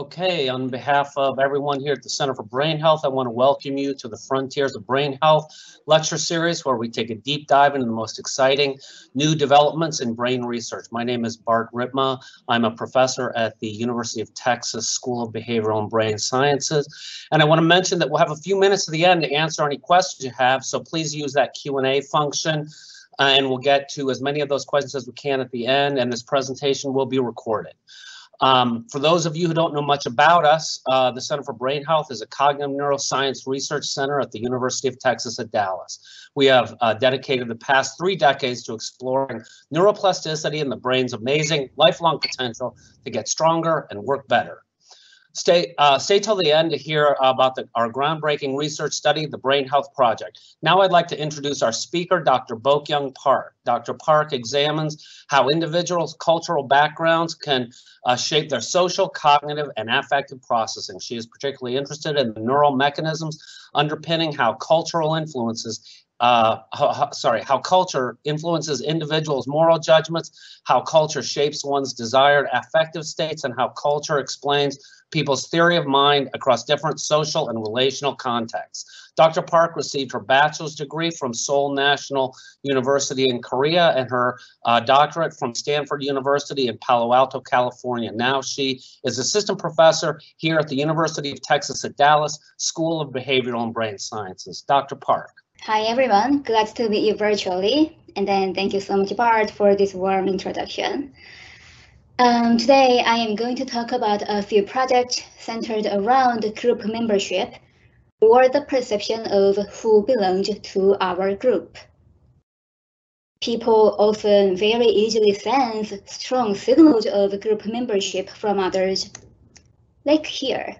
Okay, on behalf of everyone here at the Center for Brain Health, I want to welcome you to the Frontiers of Brain Health lecture series where we take a deep dive into the most exciting new developments in brain research. My name is Bart Rypma. I'm a professor at the University of Texas School of Behavioral and Brain Sciences. And I want to mention that we'll have a few minutes at the end to answer any questions you have, so please use that Q&A function. Uh, and we'll get to as many of those questions as we can at the end, and this presentation will be recorded. Um, for those of you who don't know much about us, uh, the Center for Brain Health is a cognitive neuroscience research center at the University of Texas at Dallas. We have uh, dedicated the past three decades to exploring neuroplasticity and the brain's amazing lifelong potential to get stronger and work better. Stay, uh, stay till the end to hear about the, our groundbreaking research study, the Brain Health Project. Now I'd like to introduce our speaker, Dr. BoKyung Park. Dr. Park examines how individuals' cultural backgrounds can uh, shape their social, cognitive, and affective processing. She is particularly interested in the neural mechanisms underpinning how cultural influences uh, how, sorry, how culture influences individuals' moral judgments, how culture shapes one's desired affective states, and how culture explains people's theory of mind across different social and relational contexts. Dr. Park received her bachelor's degree from Seoul National University in Korea and her uh, doctorate from Stanford University in Palo Alto, California. Now she is assistant professor here at the University of Texas at Dallas School of Behavioral and Brain Sciences. Dr. Park. Hi, everyone. Glad to meet you virtually. And then thank you so much, Bart, for this warm introduction. Um, today, I am going to talk about a few projects centered around group membership or the perception of who belongs to our group. People often very easily sense strong signals of group membership from others, like here.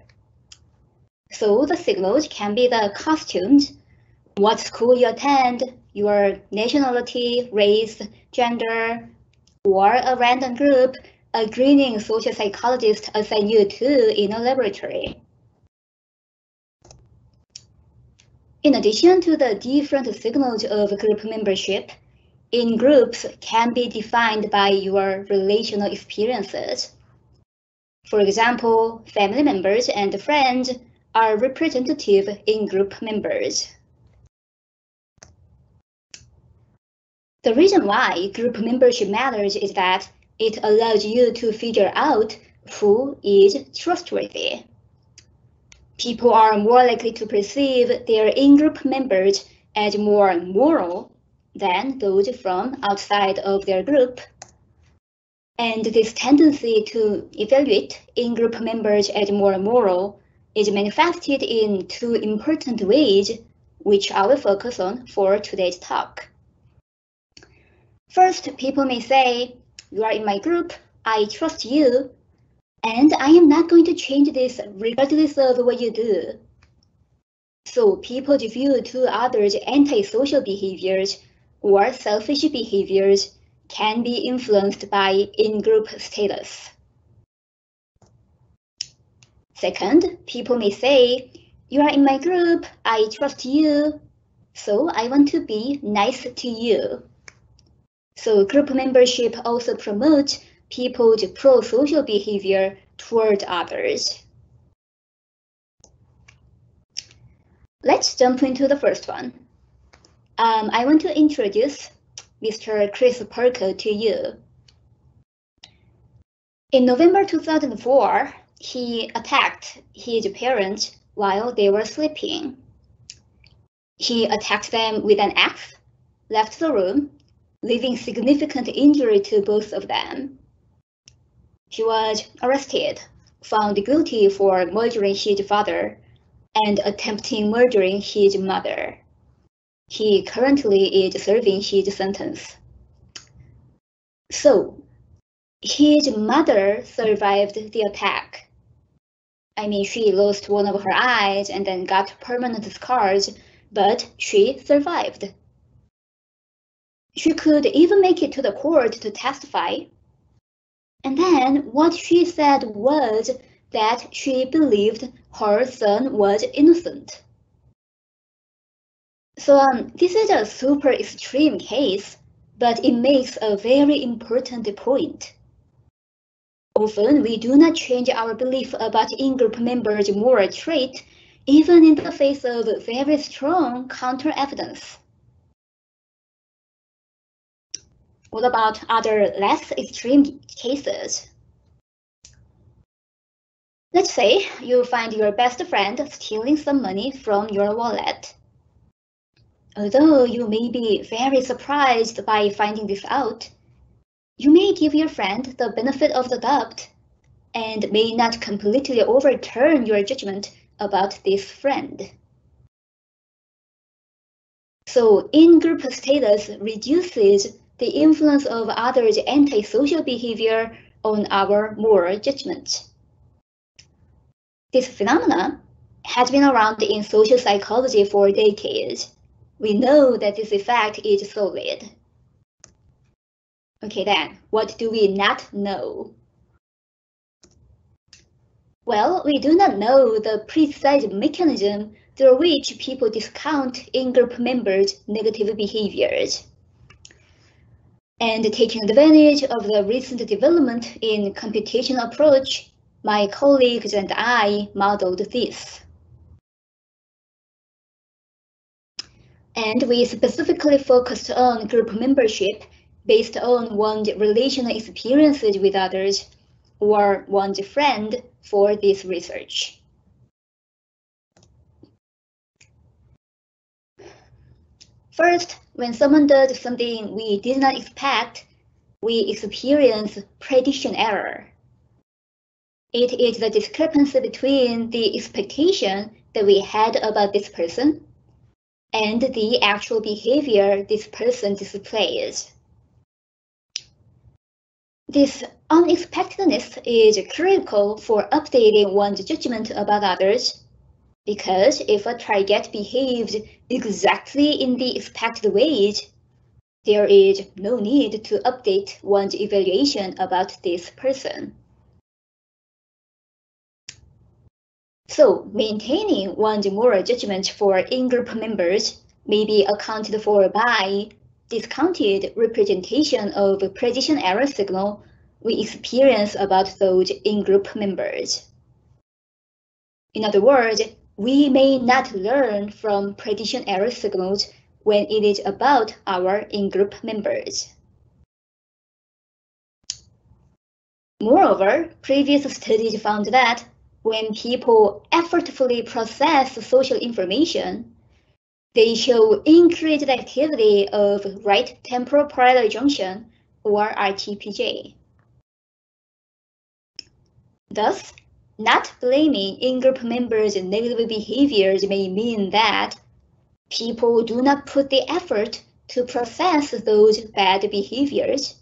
So the signals can be the costumes, what school you attend, your nationality, race, gender, or a random group a greening social psychologist assign you to in a laboratory. In addition to the different signals of group membership, in groups can be defined by your relational experiences. For example, family members and friends are representative in group members. The reason why group membership matters is that it allows you to figure out who is trustworthy. People are more likely to perceive their in-group members as more moral than those from outside of their group. And this tendency to evaluate in-group members as more moral is manifested in two important ways, which I will focus on for today's talk. First, people may say, you are in my group, I trust you, and I am not going to change this regardless of what you do. So people's view to others' antisocial behaviors or selfish behaviors can be influenced by in-group status. Second, people may say, you are in my group, I trust you, so I want to be nice to you. So group membership also promotes people's pro-social behavior toward others. Let's jump into the first one. Um, I want to introduce Mr. Chris Parker to you. In November 2004, he attacked his parents while they were sleeping. He attacked them with an axe, left the room, leaving significant injury to both of them. He was arrested, found guilty for murdering his father and attempting murdering his mother. He currently is serving his sentence. So, his mother survived the attack. I mean, she lost one of her eyes and then got permanent scars, but she survived. She could even make it to the court to testify. And then what she said was that she believed her son was innocent. So um, this is a super extreme case, but it makes a very important point. Often, we do not change our belief about in-group members' moral trait, even in the face of very strong counter-evidence. What about other less extreme cases? Let's say you find your best friend stealing some money from your wallet. Although you may be very surprised by finding this out, you may give your friend the benefit of the doubt and may not completely overturn your judgment about this friend. So in-group status reduces the influence of others' antisocial behavior on our moral judgment. This phenomenon has been around in social psychology for decades. We know that this effect is solid. Okay then, what do we not know? Well, we do not know the precise mechanism through which people discount in-group members' negative behaviors. And taking advantage of the recent development in computational approach, my colleagues and I modeled this. And we specifically focused on group membership based on one's relational experiences with others or one's friend for this research. First, when someone does something we did not expect, we experience prediction error. It is the discrepancy between the expectation that we had about this person and the actual behavior this person displays. This unexpectedness is critical for updating one's judgment about others, because if a target behaves exactly in the expected ways, there is no need to update one's evaluation about this person. So, maintaining one's moral judgment for in-group members may be accounted for by discounted representation of prediction error signal we experience about those in-group members. In other words, we may not learn from prediction error signals when it is about our in-group members. Moreover, previous studies found that when people effortfully process social information, they show increased activity of right temporal parietal junction, or RTPJ. Thus, not blaming in-group members' negative behaviors may mean that people do not put the effort to process those bad behaviors,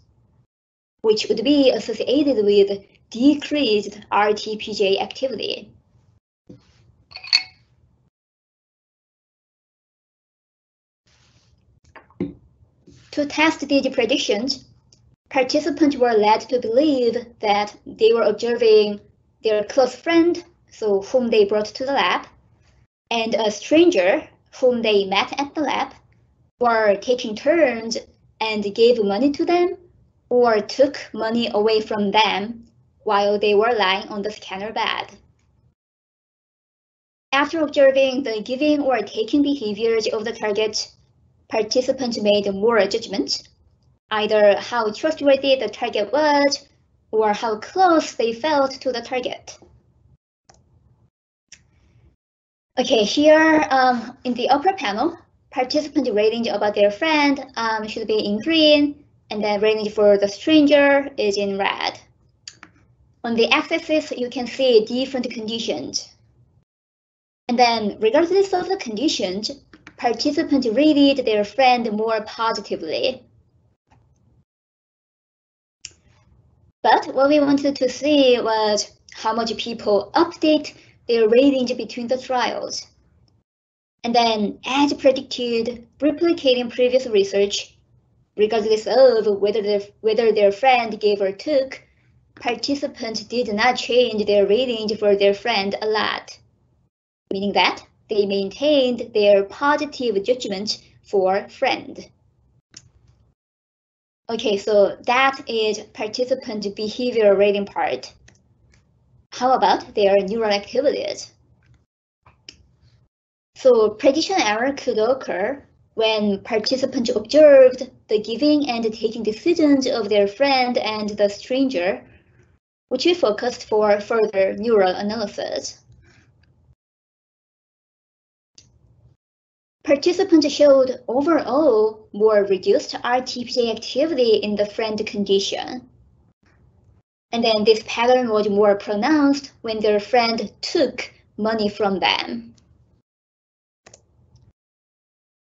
which would be associated with decreased RTPJ activity. To test these predictions, participants were led to believe that they were observing their close friend, so whom they brought to the lab, and a stranger whom they met at the lab, were taking turns and gave money to them or took money away from them while they were lying on the scanner bed. After observing the giving or taking behaviors of the target, participants made moral judgments, either how trustworthy the target was or how close they felt to the target. Okay, here um, in the upper panel, participant rating about their friend um, should be in green, and then rating for the stranger is in red. On the x-axis, you can see different conditions. And then regardless of the conditions, participants rated their friend more positively. But what we wanted to see was how much people update their ratings between the trials. And then, as predicted, replicating previous research, regardless of whether, the, whether their friend gave or took, participants did not change their rating for their friend a lot, meaning that they maintained their positive judgment for friend. Okay, so that is participant behavior rating part. How about their neural activities? So prediction error could occur when participants observed the giving and taking decisions of their friend and the stranger, which we focused for further neural analysis. Participants showed overall more reduced RTPJ activity in the friend condition. And then this pattern was more pronounced when their friend took money from them.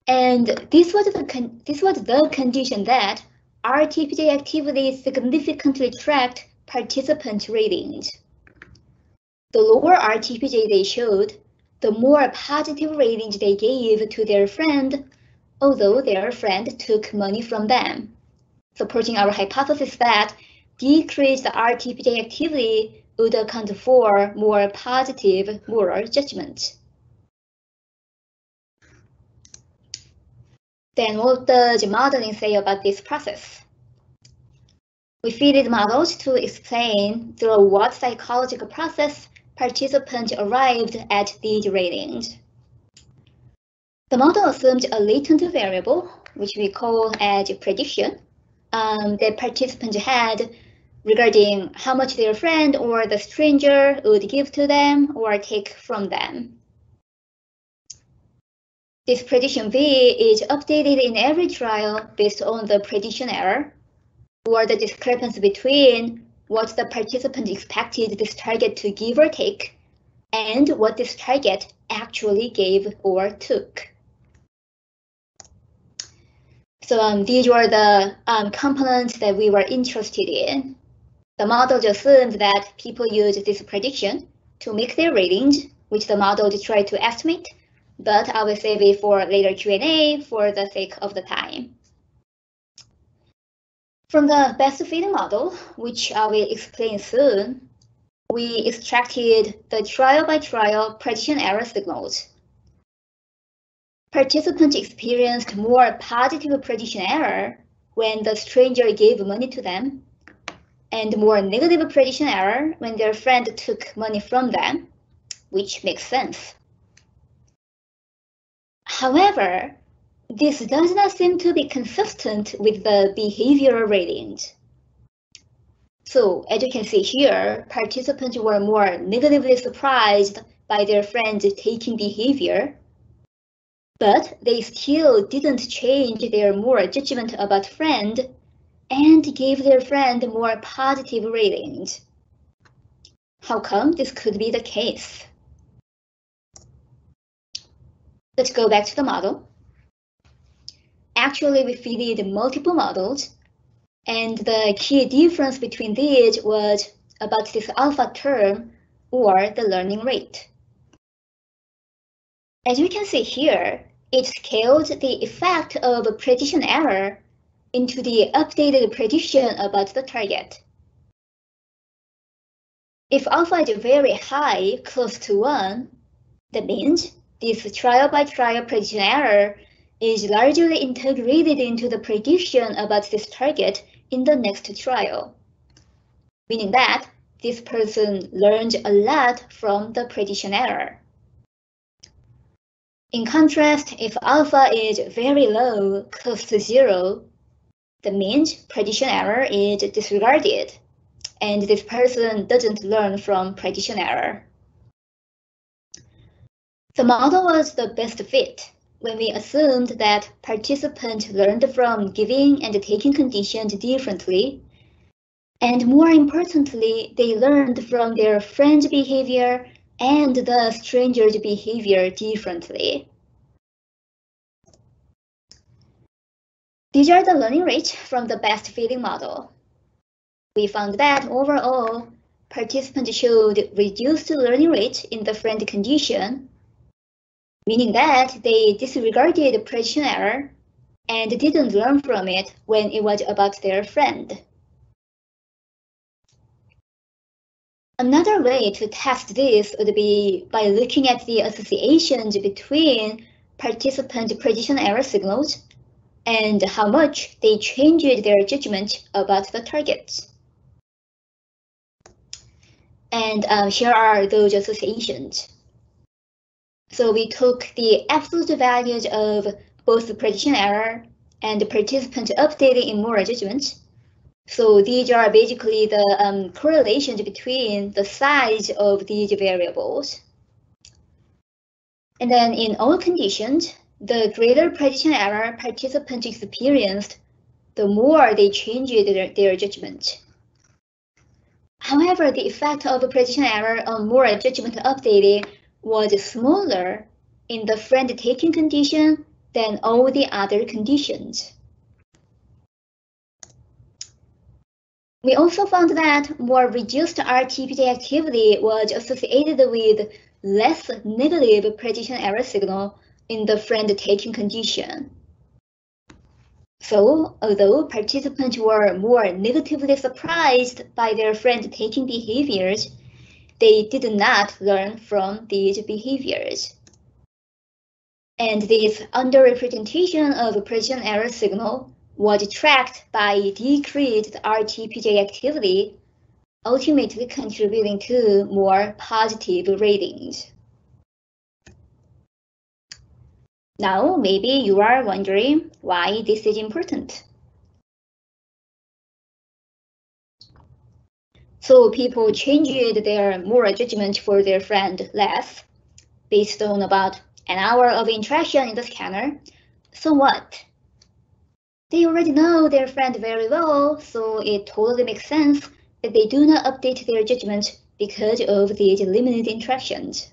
And this was the this was the condition that RTPJ activity significantly tracked participant ratings. The lower RTPJ they showed the more positive ratings they gave to their friend, although their friend took money from them, supporting our hypothesis that decreased RTPJ activity would account for more positive moral judgment. Then what does modeling say about this process? We fitted models to explain through what psychological process participants arrived at these ratings. The model assumed a latent variable, which we call as prediction, um, that participants had regarding how much their friend or the stranger would give to them or take from them. This prediction V is updated in every trial based on the prediction error or the discrepancy between what the participant expected this target to give or take, and what this target actually gave or took. So um, these were the um, components that we were interested in. The model assumed that people use this prediction to make their ratings, which the model tried to estimate, but I will save it for later Q&A for the sake of the time. From the best fitting model, which I will explain soon, we extracted the trial-by-trial prediction error signals. Participants experienced more positive prediction error when the stranger gave money to them, and more negative prediction error when their friend took money from them, which makes sense. However, this does not seem to be consistent with the behavioral ratings. So as you can see here, participants were more negatively surprised by their friends' taking behavior, but they still didn't change their moral judgment about friend and gave their friend more positive ratings. How come this could be the case? Let's go back to the model. Actually, we fitted multiple models, and the key difference between these was about this alpha term or the learning rate. As you can see here, it scaled the effect of prediction error into the updated prediction about the target. If alpha is very high, close to 1, that means this trial-by-trial -trial prediction error is largely integrated into the prediction about this target in the next trial, meaning that this person learned a lot from the prediction error. In contrast, if alpha is very low, close to zero, the means prediction error is disregarded, and this person doesn't learn from prediction error. The model was the best fit when we assumed that participants learned from giving and taking conditions differently, and more importantly, they learned from their friend behavior and the stranger's behavior differently. These are the learning rates from the best fitting model. We found that overall, participants showed reduced learning rate in the friend condition meaning that they disregarded the prediction error and didn't learn from it when it was about their friend. Another way to test this would be by looking at the associations between participant prediction error signals and how much they changed their judgment about the targets. And um, here are those associations. So we took the absolute values of both the prediction error and the participant updating in moral judgment. So these are basically the um, correlations between the size of these variables. And then in all conditions, the greater prediction error participants experienced, the more they changed their, their judgment. However, the effect of prediction error on moral judgment updating was smaller in the friend-taking condition than all the other conditions. We also found that more reduced RTPJ activity was associated with less negative prediction error signal in the friend-taking condition. So, although participants were more negatively surprised by their friend-taking behaviors, they did not learn from these behaviors. And this underrepresentation of prediction error signal was tracked by decreased RTPJ activity, ultimately contributing to more positive ratings. Now, maybe you are wondering why this is important. So people changed their moral judgment for their friend less based on about an hour of interaction in the scanner. So what? They already know their friend very well, so it totally makes sense that they do not update their judgment because of these limited interactions.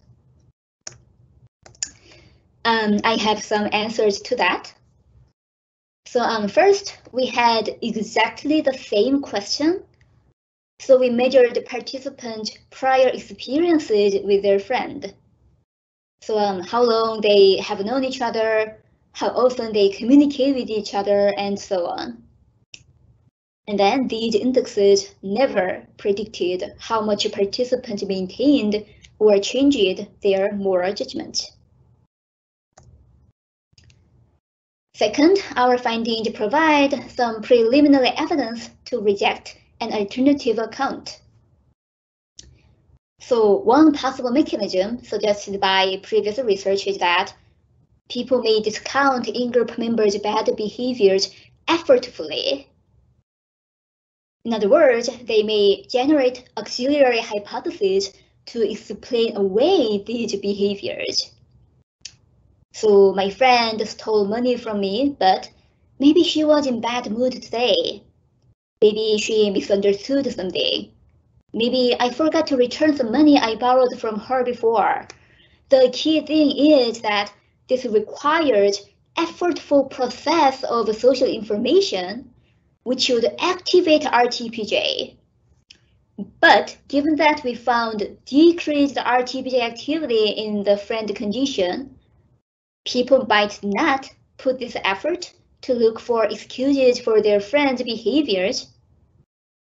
Um, I have some answers to that. So um, first, we had exactly the same question. So we measured the participant prior experiences with their friend. So um, how long they have known each other, how often they communicate with each other, and so on. And then these indexes never predicted how much a participant maintained or changed their moral judgment. Second, our findings provide some preliminary evidence to reject an alternative account. So one possible mechanism suggested by previous research is that people may discount in-group members' bad behaviors effortfully. In other words, they may generate auxiliary hypotheses to explain away these behaviors. So my friend stole money from me, but maybe she was in bad mood today. Maybe she misunderstood something. Maybe I forgot to return some money I borrowed from her before. The key thing is that this required effortful process of social information, which should activate RTPJ. But given that we found decreased RTPJ activity in the friend condition, people might not put this effort to look for excuses for their friends' behaviors,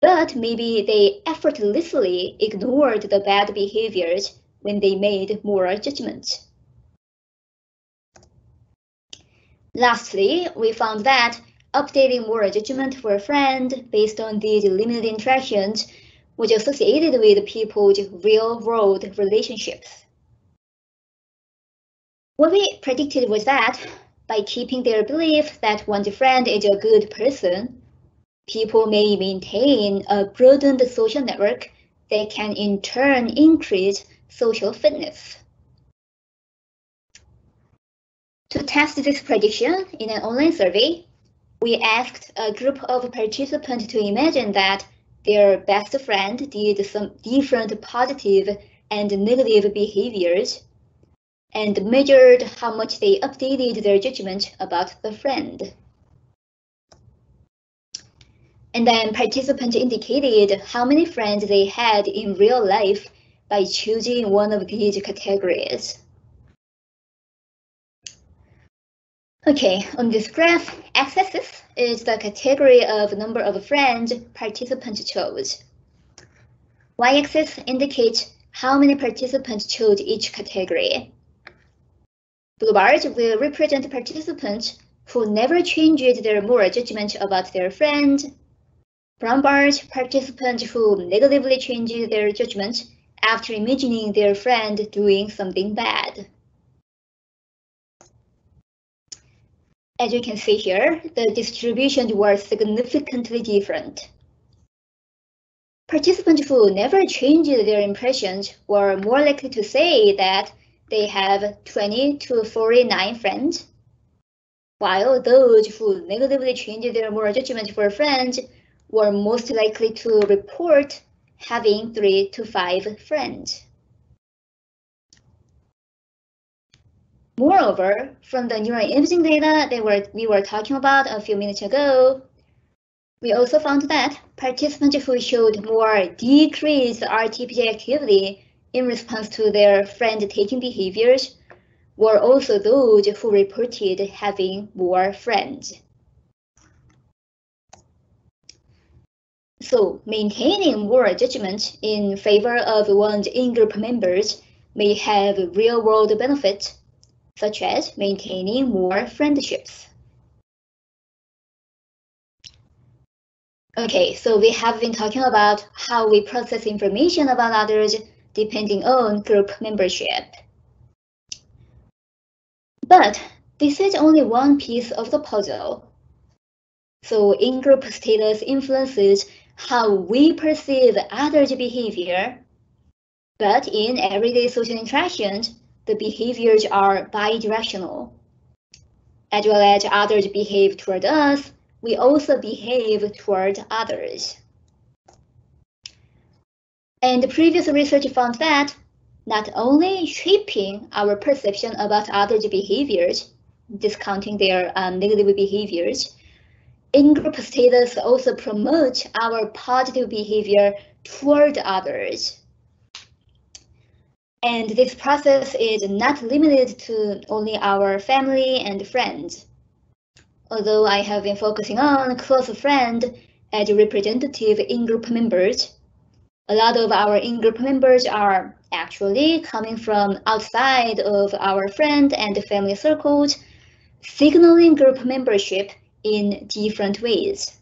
but maybe they effortlessly ignored the bad behaviors when they made moral judgments. Lastly, we found that updating moral judgment for a friend based on these limited interactions was associated with people's real-world relationships. What we predicted was that by keeping their belief that one's friend is a good person, people may maintain a broadened social network they can in turn increase social fitness. To test this prediction in an online survey, we asked a group of participants to imagine that their best friend did some different positive and negative behaviors and measured how much they updated their judgment about the friend. And then participants indicated how many friends they had in real life by choosing one of these categories. Okay, on this graph, x-axis is the category of number of friends participants chose. Y-axis indicates how many participants chose each category. Blue bars will represent participants who never changed their moral judgment about their friend. Brown bars, participants who negatively changed their judgment after imagining their friend doing something bad. As you can see here, the distributions were significantly different. Participants who never changed their impressions were more likely to say that they have 20 to 49 friends, while those who negatively changed their moral judgment for friends were most likely to report having 3 to 5 friends. Moreover, from the neural imaging data that were, we were talking about a few minutes ago, we also found that participants who showed more decreased RTPJ activity in response to their friend-taking behaviors were also those who reported having more friends. So maintaining moral judgment in favor of one's in-group members may have real-world benefits such as maintaining more friendships. Okay, so we have been talking about how we process information about others depending on group membership. But this is only one piece of the puzzle. So in-group status influences how we perceive others' behavior, but in everyday social interactions, the behaviors are bidirectional. As well as others behave toward us, we also behave toward others. And the previous research found that not only shaping our perception about others' behaviors, discounting their um, negative behaviors, in-group status also promotes our positive behavior toward others. And this process is not limited to only our family and friends. Although I have been focusing on close friend as representative in-group members, a lot of our in-group members are actually coming from outside of our friend and family circles, signaling group membership in different ways.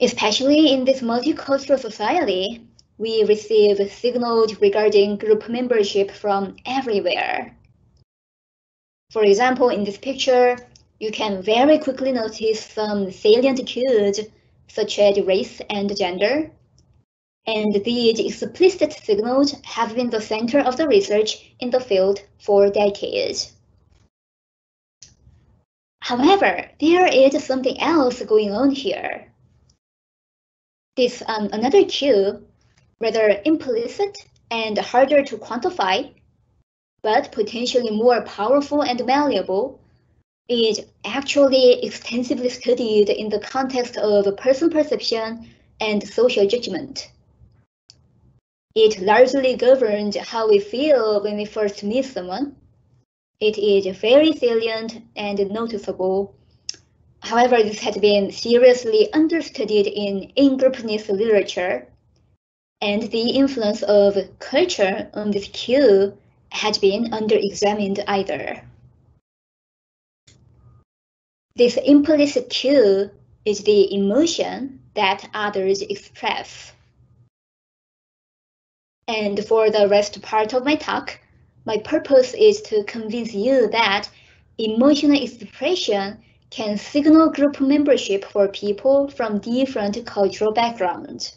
Especially in this multicultural society, we receive signals regarding group membership from everywhere. For example, in this picture, you can very quickly notice some salient cues such as race and gender. And these explicit signals have been the center of the research in the field for decades. However, there is something else going on here. This um, another cue rather implicit and harder to quantify, but potentially more powerful and malleable, is actually extensively studied in the context of person perception and social judgment. It largely governs how we feel when we first meet someone. It is very salient and noticeable. However, this has been seriously understudied in in-groupness literature and the influence of culture on this cue had been under-examined either. This implicit cue is the emotion that others express. And for the rest part of my talk, my purpose is to convince you that emotional expression can signal group membership for people from different cultural backgrounds.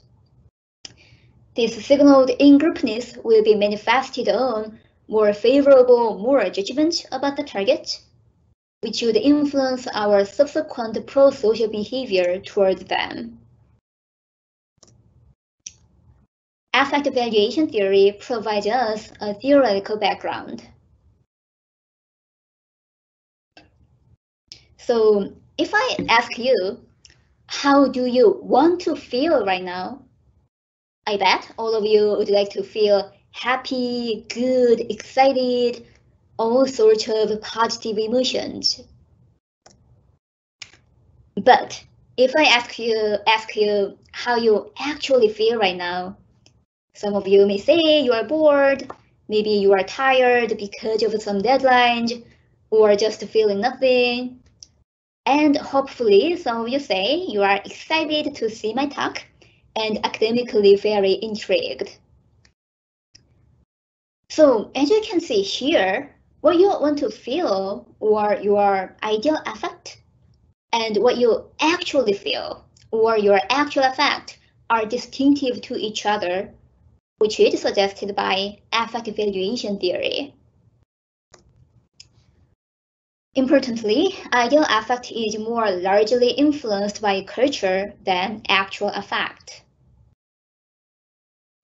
This signaled in-groupness will be manifested on more favorable moral judgment about the target, which would influence our subsequent pro-social behavior toward them. Affect valuation theory provides us a theoretical background. So if I ask you, how do you want to feel right now? I bet all of you would like to feel happy, good, excited, all sorts of positive emotions. But if I ask you ask you how you actually feel right now, some of you may say you are bored, maybe you are tired because of some deadlines, or just feeling nothing. And hopefully some of you say you are excited to see my talk and academically very intrigued. So as you can see here, what you want to feel or your ideal affect and what you actually feel or your actual affect are distinctive to each other, which is suggested by affect valuation theory. Importantly, ideal affect is more largely influenced by culture than actual affect.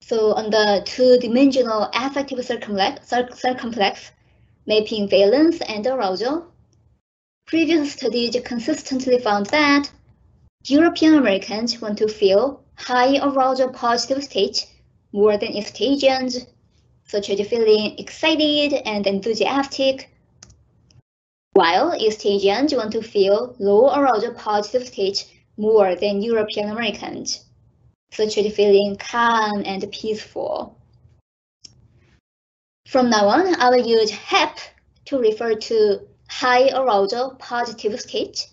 So on the two-dimensional affective circumplex, mapping valence and arousal, previous studies consistently found that European Americans want to feel high arousal positive states more than East Asians, such as feeling excited and enthusiastic, while East Asians want to feel low arousal positive states more than European Americans such as feeling calm and peaceful. From now on, I will use HAP to refer to high arousal positive state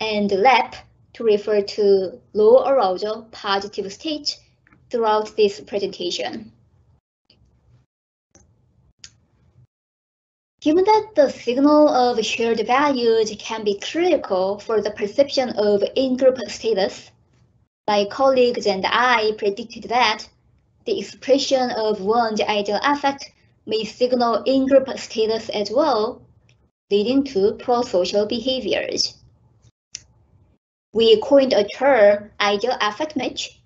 and LAP to refer to low arousal positive state throughout this presentation. Given that the signal of shared values can be critical for the perception of in-group status, my colleagues and I predicted that the expression of one's ideal affect may signal in-group status as well, leading to pro-social behaviors. We coined a term, ideal affect match,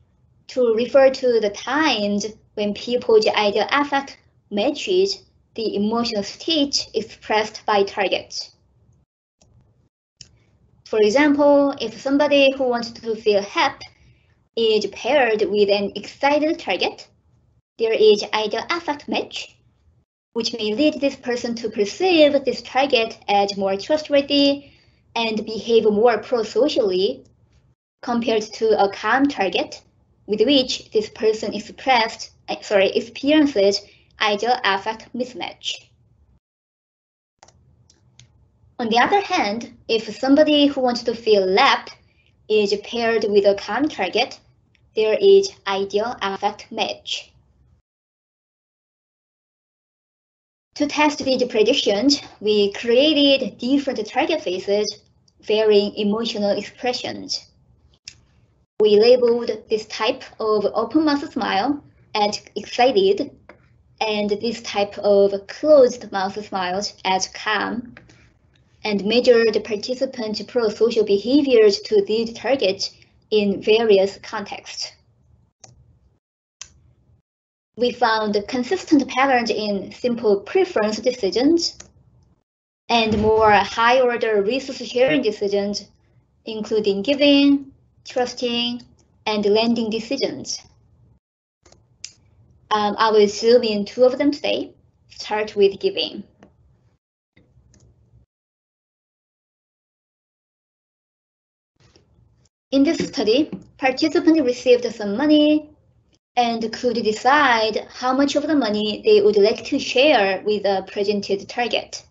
to refer to the times when people's ideal affect matches the emotional state expressed by targets. For example, if somebody who wants to feel happy is paired with an excited target, there is ideal affect match, which may lead this person to perceive this target as more trustworthy and behave more pro-socially compared to a calm target with which this person expressed, eh, sorry, experiences ideal affect mismatch. On the other hand, if somebody who wants to feel lap is paired with a calm target, there is ideal affect match. To test these predictions, we created different target faces varying emotional expressions. We labeled this type of open mouth smile as excited and this type of closed mouth smiles as calm and measured participant pro-social behaviors to these targets in various contexts. We found consistent patterns in simple preference decisions and more high-order resource sharing decisions, including giving, trusting, and lending decisions. Um, I will zoom in two of them today. Start with giving. In this study, participants received some money and could decide how much of the money they would like to share with a presented target.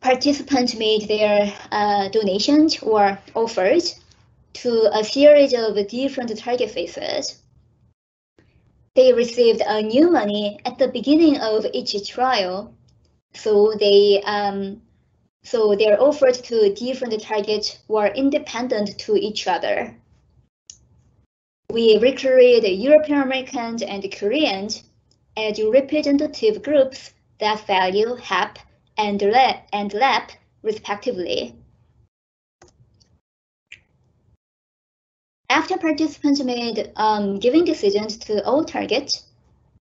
Participants made their uh, donations or offers to a series of different target faces. They received a new money at the beginning of each trial, so they um, so their offers to different targets were independent to each other. We recruited European Americans and Koreans as representative groups that value HAP and LAP, and LAP respectively. After participants made um, giving decisions to all targets,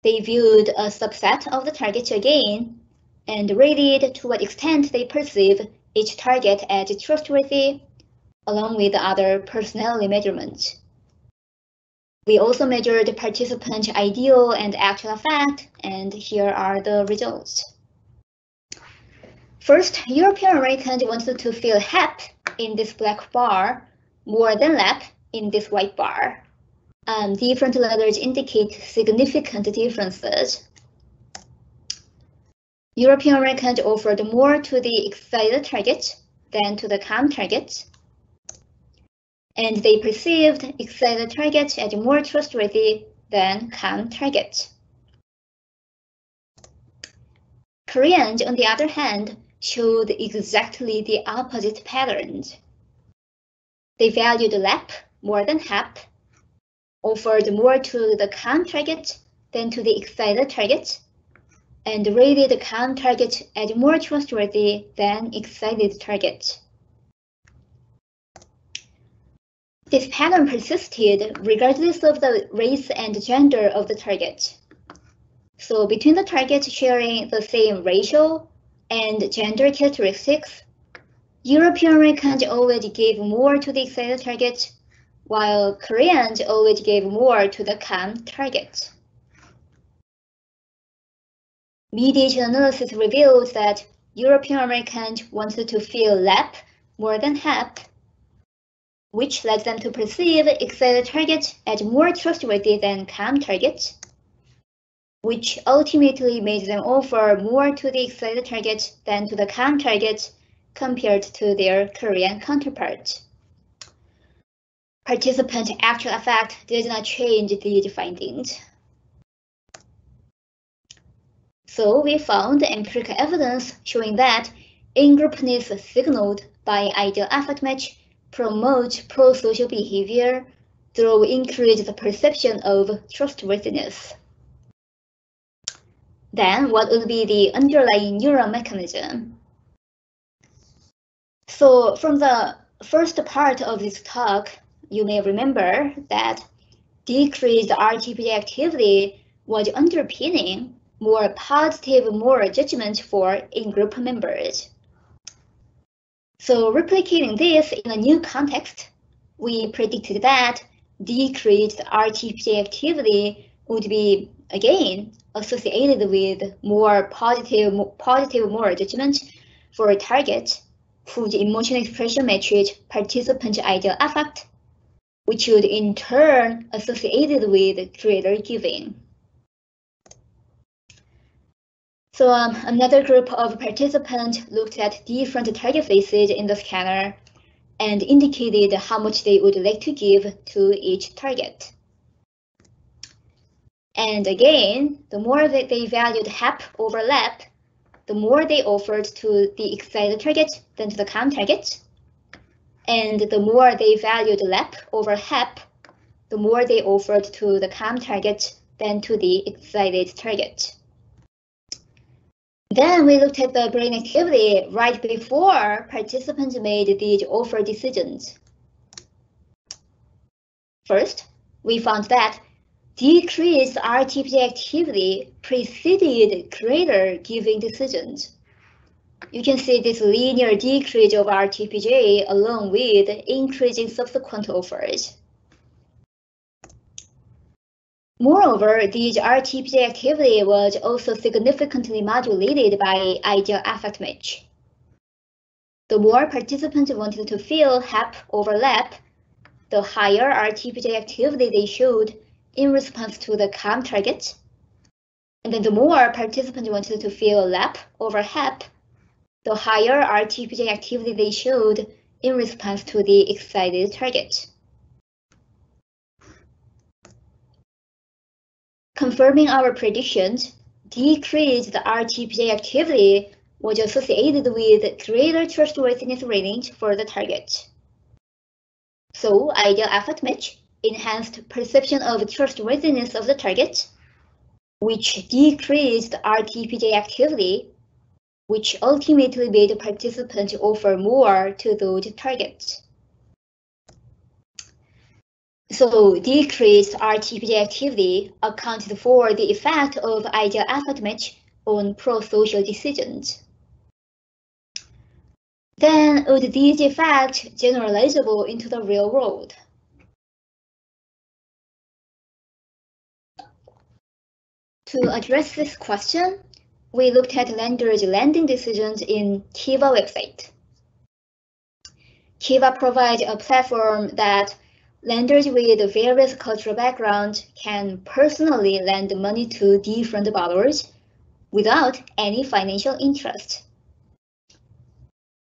they viewed a subset of the targets again and rated to what extent they perceive each target as trustworthy, along with other personality measurements. We also measured participant ideal and actual affect, and here are the results. First, European Americans wanted to feel HAP in this black bar more than LAP in this white bar. Um, different letters indicate significant differences European Americans offered more to the excited target than to the calm target. And they perceived excited target as more trustworthy than calm target. Koreans, on the other hand, showed exactly the opposite patterns. They valued LAP more than HAP, offered more to the calm target than to the excited target, and rated the calm target as more trustworthy than excited target. This pattern persisted regardless of the race and gender of the target. So between the targets sharing the same racial and gender characteristics, European Americans always gave more to the excited target, while Koreans always gave more to the calm target. Mediation analysis reveals that European Americans wanted to feel LAP more than HAP, which led them to perceive excited target as more trustworthy than calm target, which ultimately made them offer more to the excited target than to the calm target compared to their Korean counterpart. Participant actual affect did not change these findings. So we found empirical evidence showing that in-groupness signaled by ideal affect match promotes pro-social behavior through increased perception of trustworthiness. Then what would be the underlying neural mechanism? So from the first part of this talk, you may remember that decreased RTPJ activity was underpinning more positive moral judgment for in-group members. So replicating this in a new context, we predicted that decreased RTPJ activity would be, again, associated with more positive, positive moral judgment for a target whose emotional expression matches participant ideal affect, which would in turn associated with greater giving. So um, another group of participants looked at different target faces in the scanner and indicated how much they would like to give to each target. And again, the more that they valued HAP over LAP, the more they offered to the excited target than to the calm target. And the more they valued LAP over HAP, the more they offered to the calm target than to the excited target. Then we looked at the brain activity right before participants made these offer decisions. First, we found that decreased RTP activity preceded greater giving decisions. You can see this linear decrease of RTPJ along with increasing subsequent offers. Moreover, the RTPJ activity was also significantly modulated by ideal affect match. The more participants wanted to feel HAP over LAP, the higher RTPJ activity they showed in response to the calm target. And then the more participants wanted to feel LAP over HAP, the higher RTPJ activity they showed in response to the excited target. Confirming our predictions, decreased the RTPJ activity was associated with greater trustworthiness ratings for the target. So ideal affect match enhanced perception of trustworthiness of the target, which decreased RTPJ activity, which ultimately made participants offer more to those targets. So decreased RTPJ activity accounted for the effect of ideal affect match on pro-social decisions. Then would these effects generalizable into the real world? To address this question, we looked at lenders' lending decisions in Kiva website. Kiva provides a platform that Lenders with various cultural backgrounds can personally lend money to different borrowers without any financial interest.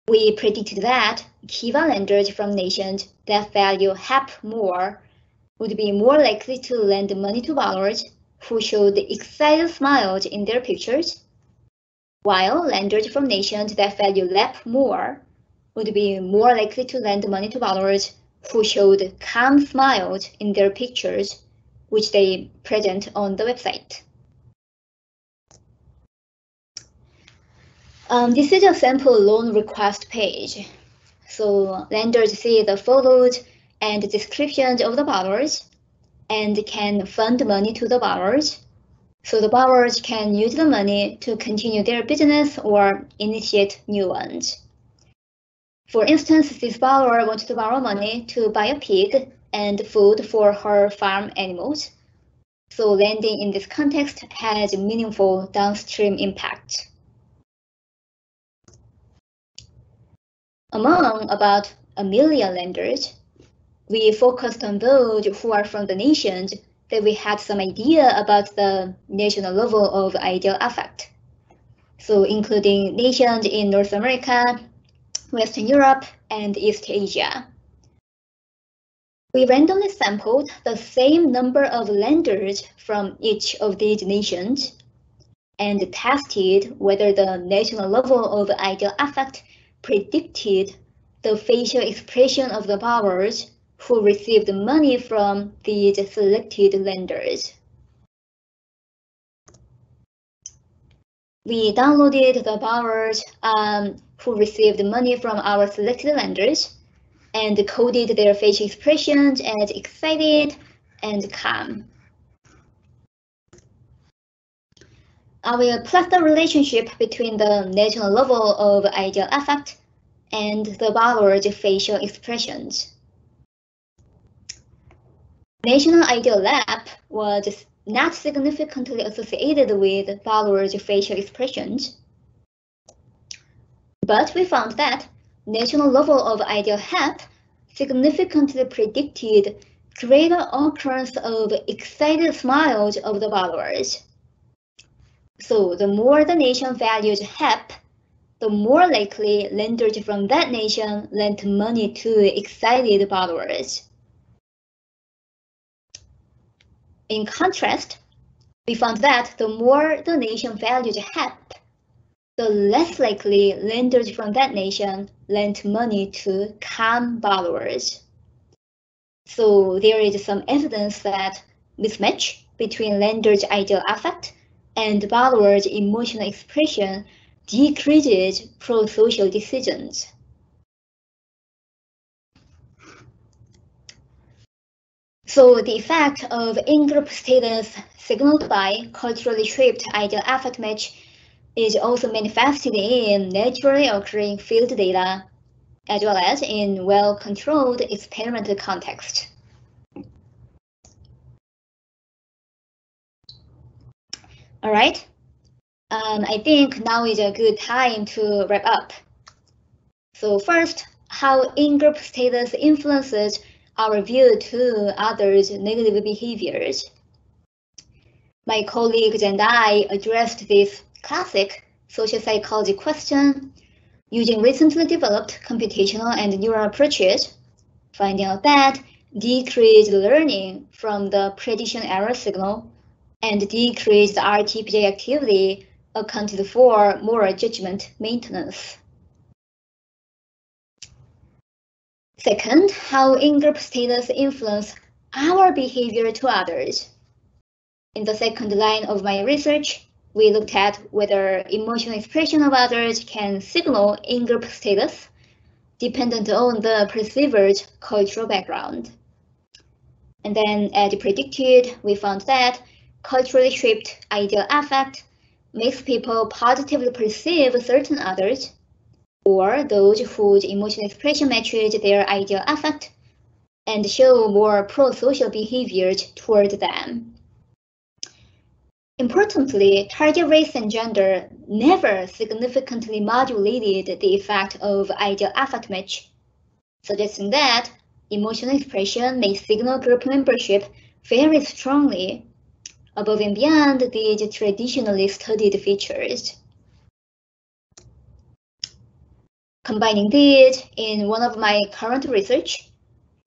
We predicted that Kiva lenders from nations that value HAP more would be more likely to lend money to borrowers who showed excited smiles in their pictures, while lenders from nations that value LAP more would be more likely to lend money to borrowers who showed calm smiles in their pictures, which they present on the website. Um, this is a sample loan request page. So lenders see the photos and descriptions of the borrowers and can fund money to the borrowers. So the borrowers can use the money to continue their business or initiate new ones. For instance, this borrower wants to borrow money to buy a pig and food for her farm animals. So lending in this context has meaningful downstream impact. Among about a million lenders, we focused on those who are from the nations that we had some idea about the national level of ideal affect. So including nations in North America, Western Europe, and East Asia. We randomly sampled the same number of lenders from each of these nations and tested whether the national level of ideal affect predicted the facial expression of the borrowers who received money from these selected lenders. We downloaded the borrowers um, who received money from our selected lenders and coded their facial expressions as excited and calm. I will plot the relationship between the national level of ideal affect and the borrower's facial expressions. National ideal LAP was not significantly associated with borrower's facial expressions. But we found that national level of ideal HAP significantly predicted greater occurrence of excited smiles of the borrowers. So the more the nation values HAP, the more likely lenders from that nation lent money to excited borrowers. In contrast, we found that the more the nation values HAP, the less likely lenders from that nation lent money to calm borrowers. So there is some evidence that mismatch between lenders' ideal affect and borrower's emotional expression decreases pro-social decisions. So the effect of in-group status signaled by culturally shaped ideal affect match is also manifested in naturally occurring field data, as well as in well-controlled experimental context. All right. Um, I think now is a good time to wrap up. So first, how in-group status influences our view to others' negative behaviors. My colleagues and I addressed this classic social psychology question using recently developed computational and neural approaches, finding out that decreased learning from the prediction error signal and decreased RTPJ activity accounted for moral judgment maintenance. Second, how in-group status influence our behavior to others. In the second line of my research, we looked at whether emotional expression of others can signal in-group status dependent on the perceiver's cultural background. And then as predicted, we found that culturally shaped ideal affect makes people positively perceive certain others or those whose emotional expression matches their ideal affect and show more pro-social behaviors toward them. Importantly, target race and gender never significantly modulated the effect of ideal affect match, suggesting that emotional expression may signal group membership very strongly above and beyond these traditionally studied features. Combining these in one of my current research,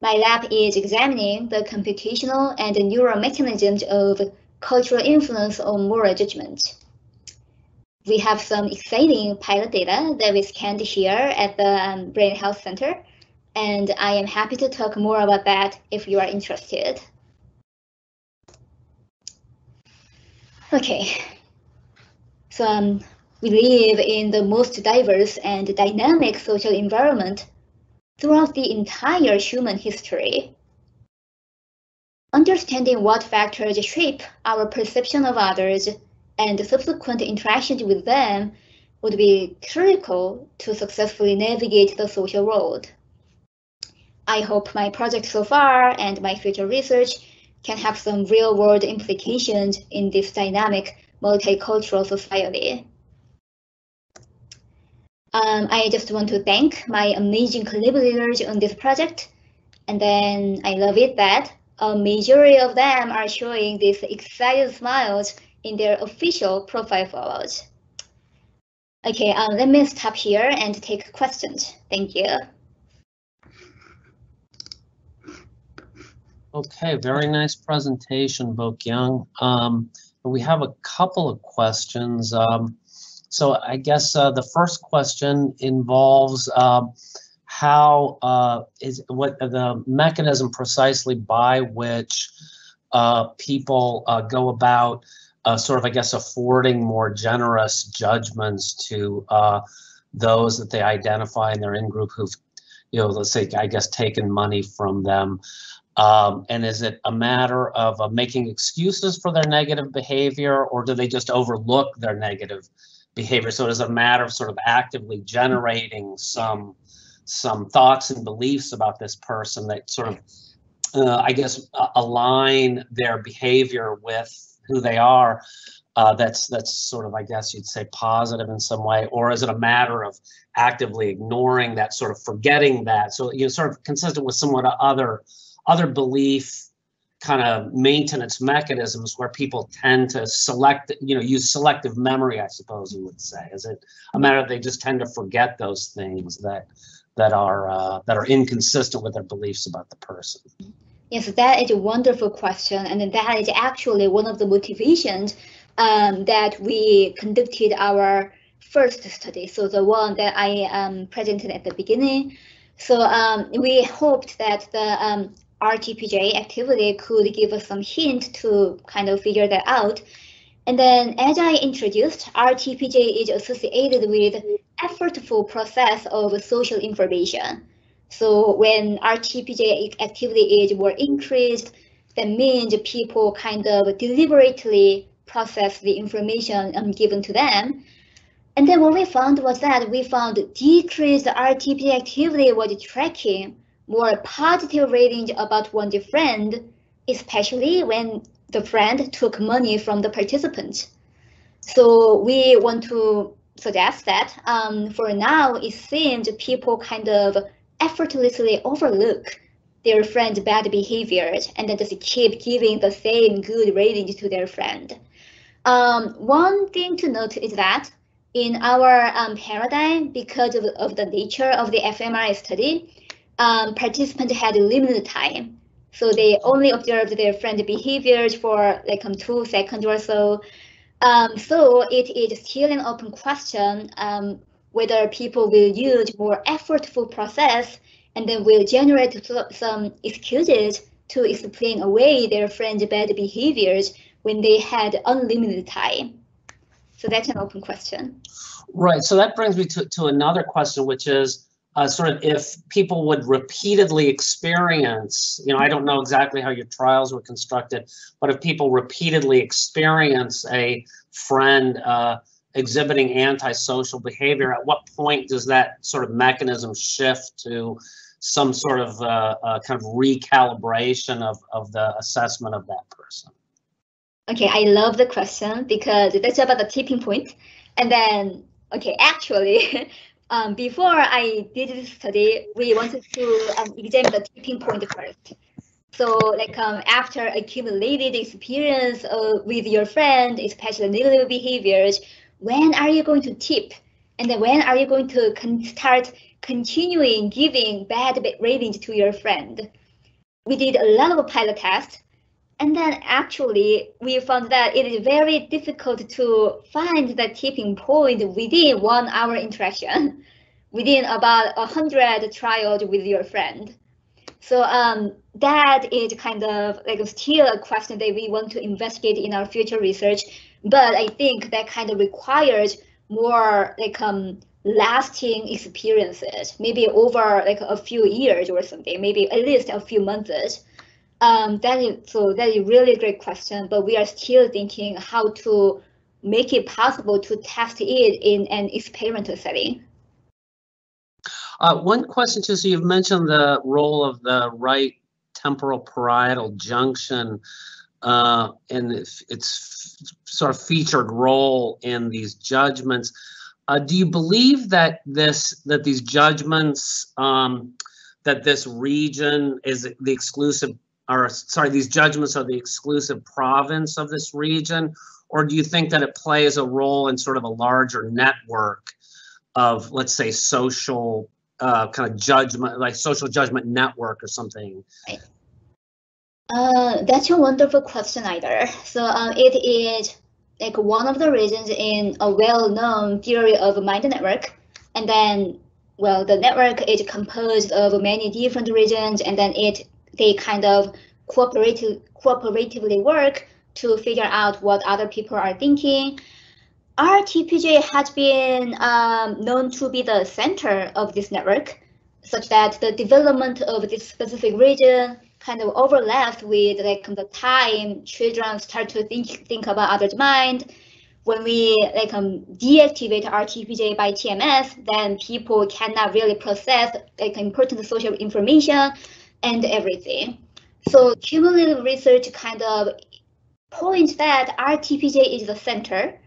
my lab is examining the computational and neural mechanisms of cultural influence on moral judgment. We have some exciting pilot data that we scanned here at the um, Brain Health Center, and I am happy to talk more about that if you are interested. Okay, so um, we live in the most diverse and dynamic social environment throughout the entire human history. Understanding what factors shape our perception of others and subsequent interactions with them would be critical to successfully navigate the social world. I hope my project so far and my future research can have some real-world implications in this dynamic multicultural society. Um, I just want to thank my amazing collaborators on this project. And then I love it that a majority of them are showing these excited smiles in their official profile photos. Okay, um, let me stop here and take questions. Thank you. Okay, very nice presentation, BoKyung. Um, we have a couple of questions. Um, so I guess uh, the first question involves uh, how uh, is what the mechanism precisely by which uh, people uh, go about uh, sort of, I guess, affording more generous judgments to those that they identify in their in-group who've, you know, let's say, I guess, taken money from them. Um, and is it a matter of making excuses for their negative behavior, or do they just overlook their negative behavior. So it is a matter of sort of actively generating some some thoughts and beliefs about this person that sort of, uh, I guess, uh, align their behavior with who they are. Uh, that's that's sort of, I guess you'd say, positive in some way, or is it a matter of actively ignoring that, sort of forgetting that? So you know, sort of consistent with somewhat other other belief kind of maintenance mechanisms where people tend to select, you know, use selective memory, I suppose you would say. Is it a matter they just tend to forget those things that that are uh, that are inconsistent with their beliefs about the person? Yes, that is a wonderful question, and that is actually one of the motivations um, that we conducted our first study. So the one that I um, presented at the beginning. So um, we hoped that the um, RTPJ activity could give us some hint to kind of figure that out. And then as I introduced, RTPJ is associated with effortful process of social information. So when RTPJ activity is more increased, that means people kind of deliberately process the information um, given to them. And then what we found was that we found decreased RTPJ activity was tracking more positive ratings about one's friend, especially when the friend took money from the participant. So we want to suggest that um, for now, it seems people kind of effortlessly overlook their friend's bad behaviors and then just keep giving the same good ratings to their friend. Um, one thing to note is that in our um, paradigm, because of, of the nature of the fMRI study, um, participants had limited time. So they only observed their friend behaviors for like um, two seconds or so. Um, so it is still an open question um, whether people will use more effortful process and then will generate some excuses to explain away their friend's bad behaviors when they had unlimited time. So that's an open question. Right. So that brings me to, to another question, which is uh, sort of if people would repeatedly experience, you know, I don't know exactly how your trials were constructed, but if people repeatedly experience a friend uh, exhibiting antisocial behavior, at what point does that sort of mechanism shift to some sort of uh, uh kind of recalibration of, of the assessment of that person? Okay, I love the question because that's about the tipping point. And then, okay, actually, um, before I did this study, we wanted to um, examine the tipping point first. So like um, after accumulated experience uh, with your friend, especially negative behaviors, when are you going to tip? And then when are you going to con start continuing giving bad ratings to your friend? We did a lot of pilot tests. And then actually we found that it is very difficult to find the tipping point within one hour interaction, within about a hundred trials with your friend. So um, that is kind of like still a question that we want to investigate in our future research. But I think that kind of requires more like um, lasting experiences, maybe over like a few years or something, maybe at least a few months. Um, that is so that is really great question, but we are still thinking how to make it possible to test it in an experimental setting. Uh, one question, too, so you've mentioned the role of the right temporal parietal junction uh, and its, its, sort of featured role in these judgments. Uh, do you believe that this that these judgments um, that this region is the exclusive or sorry these judgments are the exclusive province of this region or do you think that it plays a role in sort of a larger network of let's say social uh, kind of judgment, like social judgment network or something? Uh, that's a wonderful question, either. So um, it is like one of the reasons in a well-known theory of mind network, and then well, the network is composed of many different regions, and then it they kind of cooperative cooperatively work to figure out what other people are thinking RTPJ has been um, known to be the center of this network, such that the development of this specific region kind of overlaps with like the time children start to think think about others' mind. When we like um, deactivate RTPJ by TMS, then people cannot really process like important social information and everything. So cumulative research kind of points that RTPJ is the center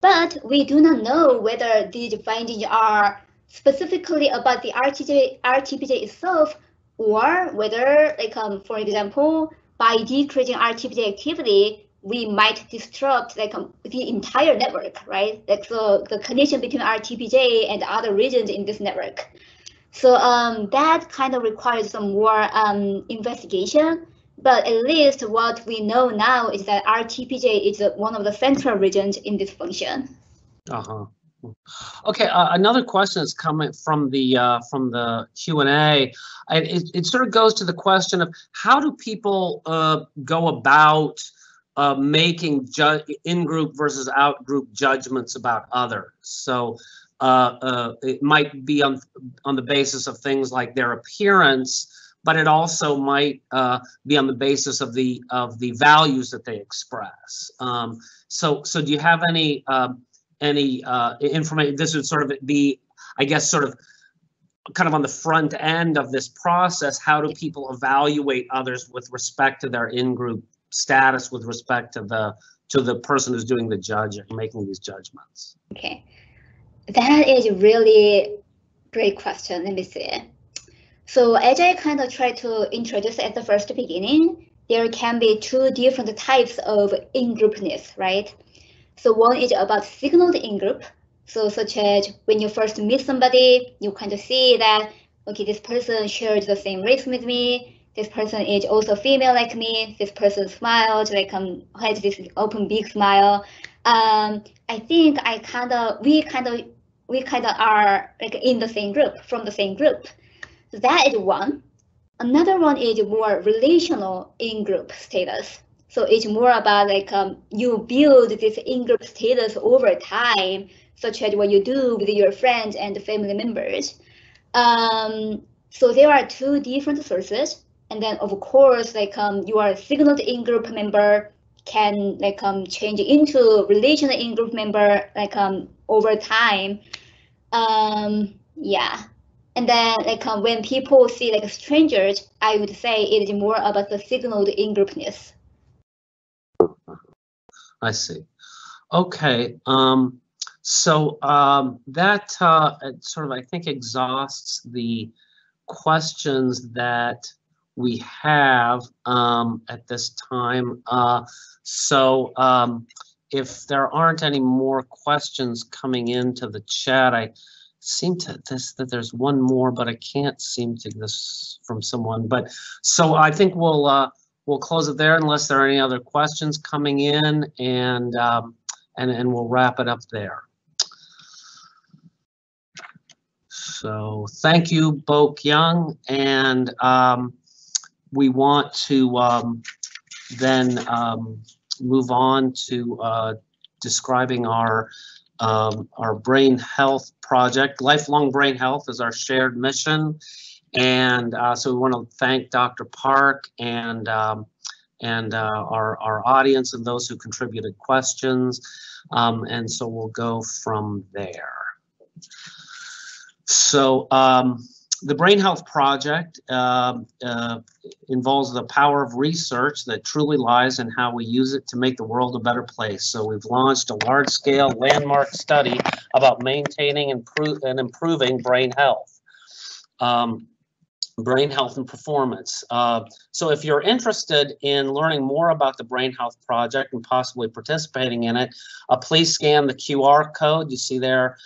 but we do not know whether these findings are specifically about the RTJ, RTPJ itself or whether, like, um, for example, by decreasing RTPJ activity, we might disrupt like um, the entire network, right? Like the, the connection between RTPJ and other regions in this network. So um, that kind of requires some more um, investigation. But at least what we know now is that RTPJ is one of the central regions in this function. Uh-huh. Okay, uh, another question is coming from the uh, from the Q and A. It, it sort of goes to the question of how do people uh, go about uh, making in-group versus out-group judgments about others. So uh, uh, it might be on on the basis of things like their appearance, but it also might uh, be on the basis of the of the values that they express. Um, so, so do you have any uh, any uh, information? This would sort of be, I guess, sort of kind of on the front end of this process. How do people evaluate others with respect to their in-group status, with respect to the to the person who's doing the judge making these judgments? Okay, that is really great question. Let me see. So as I kind of try to introduce at the first beginning, there can be two different types of in-groupness, right? So one is about signaled in-group. So such as when you first meet somebody, you kind of see that, okay, this person shares the same race with me. This person is also female like me. This person smiles like um has this open big smile. Um, I think I kind of we kind of we kind of are like in the same group from the same group. So that is one. Another one is more relational in-group status. So it's more about like um, you build this in-group status over time, such as what you do with your friends and family members. Um, so there are two different sources. And then of course, like um, your signaled in-group member can like um, change into relational in-group member like um, over time. Um, yeah. And then like um, when people see like strangers, I would say it is more about the signaled in-groupness. I see. Okay. Um, so um, that uh, sort of, I think, exhausts the questions that we have um, at this time. Uh, so um, if there aren't any more questions coming into the chat, I seem to this that there's one more, but I can't seem to this from someone. But so I think we'll uh, we'll close it there unless there are any other questions coming in, and um, and and we'll wrap it up there. So thank you, BoKyung, and um, we want to um, then um, move on to uh, describing our um, our brain health project. Lifelong brain health is our shared mission, and uh, so we want to thank Dr. Park and um, and uh, our our audience and those who contributed questions. Um, and so we'll go from there. So um, the Brain Health Project uh, uh, involves the power of research that truly lies in how we use it to make the world a better place. So we've launched a large-scale landmark study about maintaining and improving brain health. Um, brain health and performance. Uh, so if you're interested in learning more about the Brain Health Project and possibly participating in it, uh, please scan the QR code you see there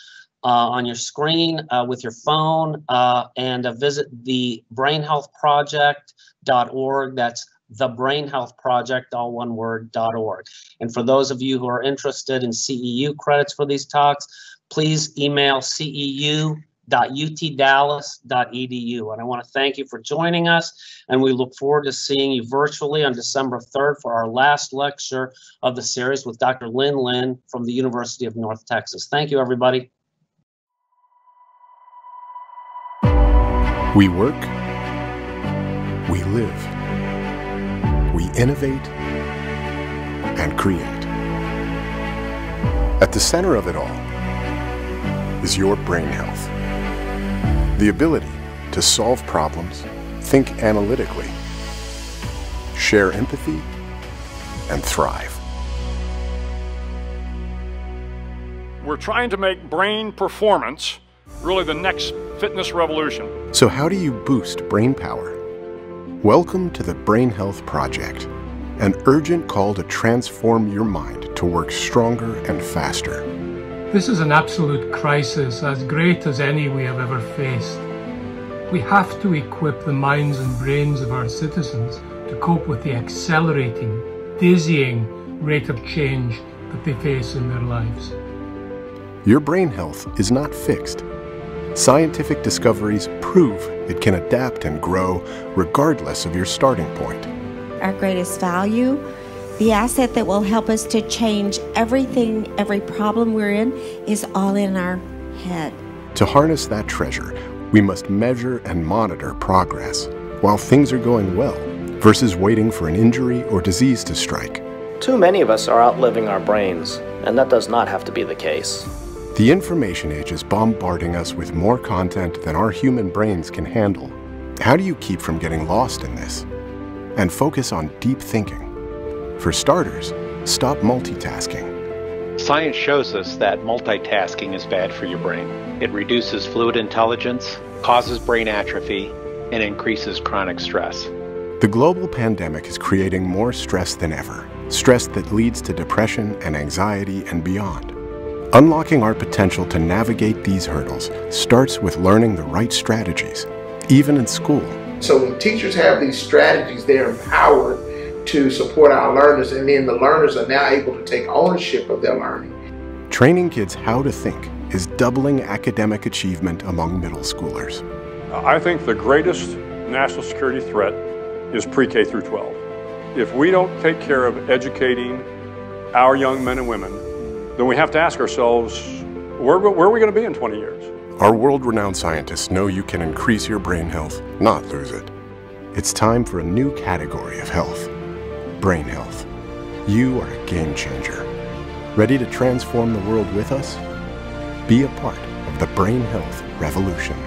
on your screen uh, with your phone uh, and uh, visit the brainhealthproject.org. That's the Brain Health Project, all one word, .org. And for those of you who are interested in CEU credits for these talks, please email ceu.utdallas.edu. And I want to thank you for joining us, and we look forward to seeing you virtually on December 3rd for our last lecture of the series with Dr. Lynn Lin from the University of North Texas. Thank you, everybody. We work, we live, we innovate, and create. At the center of it all is your brain health. The ability to solve problems, think analytically, share empathy, and thrive. We're trying to make brain performance really the next fitness revolution. So, how do you boost brain power? Welcome to the Brain Health Project, an urgent call to transform your mind to work stronger and faster. This is an absolute crisis as great as any we have ever faced. We have to equip the minds and brains of our citizens to cope with the accelerating, dizzying rate of change that they face in their lives. Your brain health is not fixed Scientific discoveries prove it can adapt and grow regardless of your starting point. Our greatest value, the asset that will help us to change everything, every problem we're in, is all in our head. To harness that treasure, we must measure and monitor progress while things are going well versus waiting for an injury or disease to strike. Too many of us are outliving our brains, and that does not have to be the case. The information age is bombarding us with more content than our human brains can handle. How do you keep from getting lost in this? And focus on deep thinking. For starters, stop multitasking. Science shows us that multitasking is bad for your brain. It reduces fluid intelligence, causes brain atrophy, and increases chronic stress. The global pandemic is creating more stress than ever, stress that leads to depression and anxiety and beyond. Unlocking our potential to navigate these hurdles starts with learning the right strategies, even in school. So when teachers have these strategies, they're empowered to support our learners, and then the learners are now able to take ownership of their learning. Training kids how to think is doubling academic achievement among middle schoolers. I think the greatest national security threat is pre-K through 12. If we don't take care of educating our young men and women then we have to ask ourselves, where, where are we going to be in 20 years? Our world-renowned scientists know you can increase your brain health, not lose it. It's time for a new category of health, brain health. You are a game changer. Ready to transform the world with us? Be a part of the brain health revolution.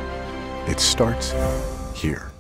It starts here.